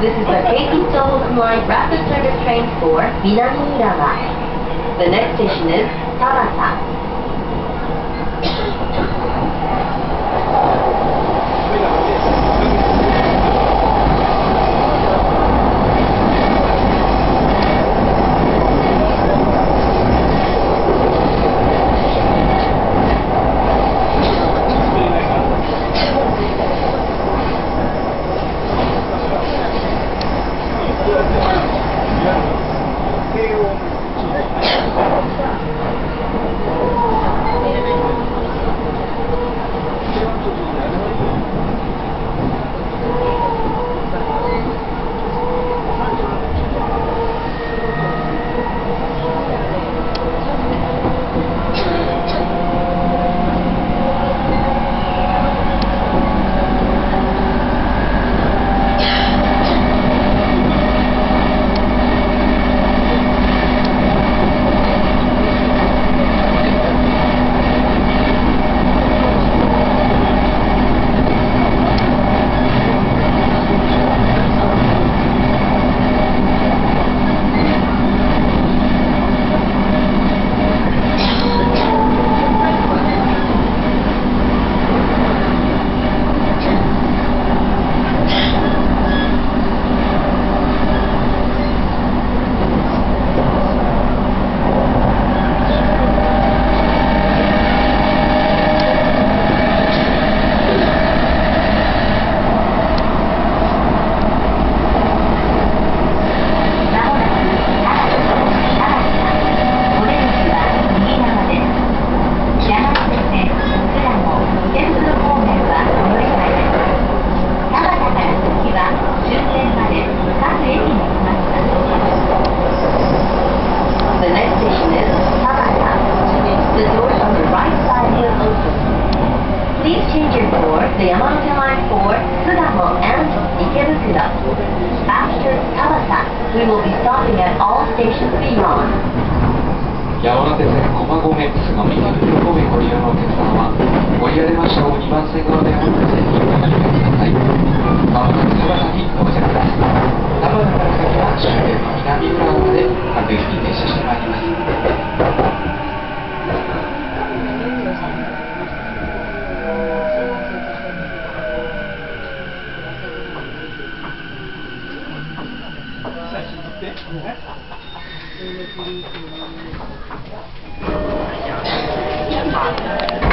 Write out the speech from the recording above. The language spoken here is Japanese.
This is the Keiki Souls Line Rapid Service Train for Minamiurawa. The next station is Tabata. 慶応の。山手線駒込巣鴨南方面ご利用のお客様はおいられました2番線側 Thank you.